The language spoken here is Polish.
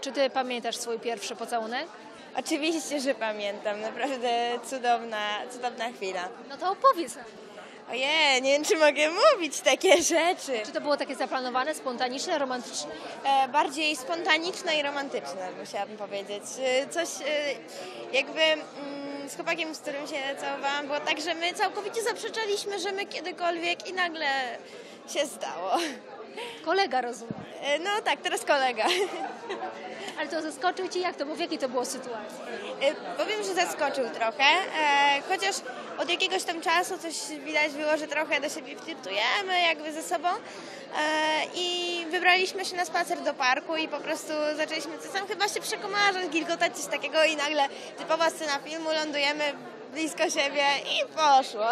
Czy ty pamiętasz swój pierwszy pocałunek? Oczywiście, że pamiętam. Naprawdę cudowna, cudowna chwila. No to opowiedz nam. Ojej, nie wiem, czy mogę mówić takie rzeczy. Czy to było takie zaplanowane, spontaniczne, romantyczne? E, bardziej spontaniczne i romantyczne, musiałabym powiedzieć. E, Coś e, jakby mm, z chłopakiem, z którym się całowałam, było tak, że my całkowicie zaprzeczaliśmy, że my kiedykolwiek i nagle się stało. Kolega rozumiem. E, no tak, teraz kolega. Ale to zaskoczył cię jak to było? W jakiej to było sytuacji? E, Powiem, że zaskoczył trochę, e, chociaż od jakiegoś tam czasu coś widać było, że trochę do siebie flirtujemy jakby ze sobą i wybraliśmy się na spacer do parku i po prostu zaczęliśmy coś tam chyba się przekomarzać, gilgotać coś takiego i nagle typowa scena filmu, lądujemy blisko siebie i poszło.